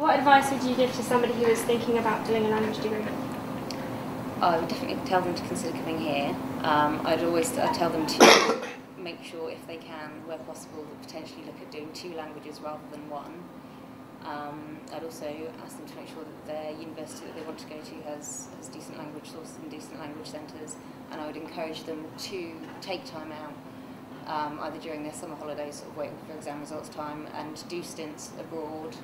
What advice would you give to somebody who is thinking about doing a language degree? I would definitely tell them to consider coming here. Um, I'd always I'd tell them to make sure, if they can, where possible, potentially look at doing two languages rather than one. Um, I'd also ask them to make sure that their university that they want to go to has, has decent language sources and decent language centres, and I would encourage them to take time out, um, either during their summer holidays, or waiting for exam results time, and do stints abroad,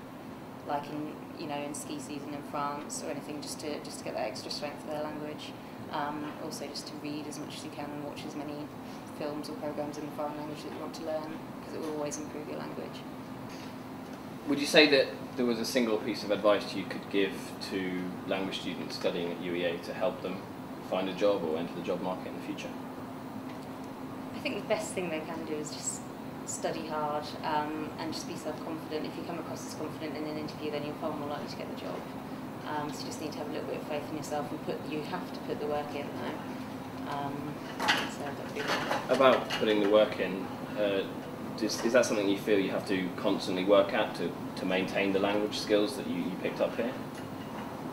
like in you know in ski season in France or anything, just to just to get that extra strength for their language. Um, also, just to read as much as you can and watch as many films or programs in the foreign language that you want to learn, because it will always improve your language. Would you say that there was a single piece of advice you could give to language students studying at UEA to help them find a job or enter the job market in the future? I think the best thing they can do is just study hard um, and just be self-confident. If you come across as confident in an interview, then you're far more likely to get the job. Um, so you just need to have a little bit of faith in yourself and put. You have to put the work in, though. Um, so About putting the work in, uh, is, is that something you feel you have to constantly work at to, to maintain the language skills that you, you picked up here?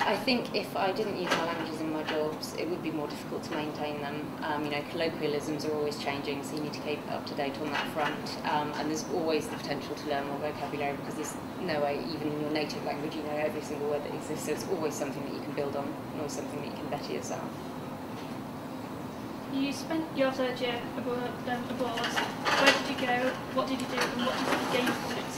I think if I didn't use my languages in my jobs, it would be more difficult to maintain them. Um, you know, colloquialisms are always changing, so you need to keep up to date on that front. Um, and there's always the potential to learn more vocabulary because there's no way, even in your native language, you know every single word that exists. So it's always something that you can build on, and always something that you can better yourself. You spent your third year abroad. Um, abroad. Where did you go? What did you do? And what did you gain from it?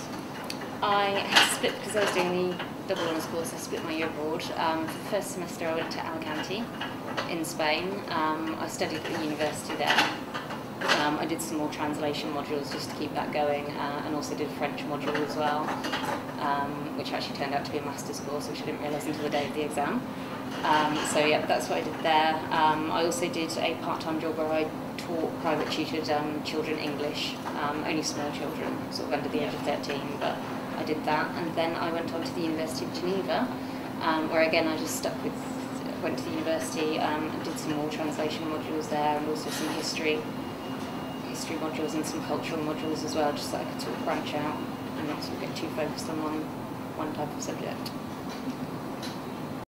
I had split because I was doing the double honours course. I split my year abroad. Um, for the first semester, I went to Alicante in Spain. Um, I studied at the university there. Um, I did some more translation modules just to keep that going, uh, and also did a French module as well, um, which actually turned out to be a master's course, which I didn't realise until the day of the exam. Um, so yeah, that's what I did there. Um, I also did a part-time job where I taught private tutored children English, only small children, sort of under the age of 13, but I did that. And then I went on to the University of Geneva, um, where again I just stuck with, went to the university um, and did some more translation modules there, and also some history, history modules and some cultural modules as well, just so I could sort of branch out and not sort of get too focused on one, one type of subject.